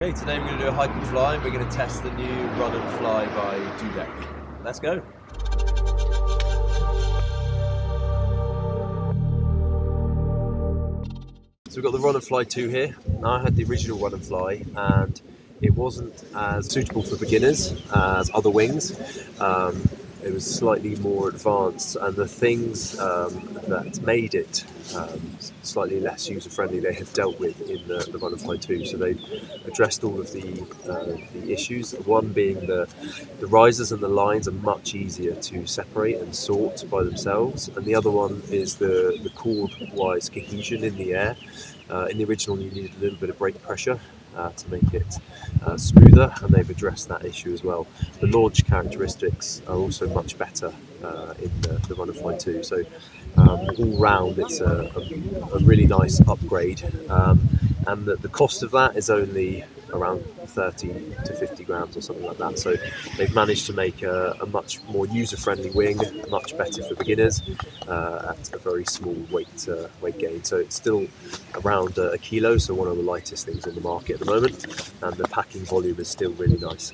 Okay, today we're going to do a hike and fly. and We're going to test the new Run and Fly by Dudek. Let's go. So we've got the Run and Fly 2 here. Now I had the original Run and Fly and it wasn't as suitable for beginners as other wings. Um, it was slightly more advanced, and the things um, that made it um, slightly less user friendly they have dealt with in the, the Run Fly 2. So they've addressed all of the, uh, the issues. One being the, the risers and the lines are much easier to separate and sort by themselves, and the other one is the, the chord wise cohesion in the air. Uh, in the original, you needed a little bit of brake pressure uh, to make it uh, smoother, and they've addressed that issue as well. The launch characteristics are also much better uh, in the, the Run and Fly 2. So um, all round, it's a, a, a, really nice upgrade, um, and the, the cost of that is only around 30 to 50 grams or something like that. So they've managed to make a, a much more user-friendly wing, much better for beginners uh, at a very small weight uh, weight gain. So it's still around a kilo, so one of the lightest things on the market at the moment, and the packing volume is still really nice.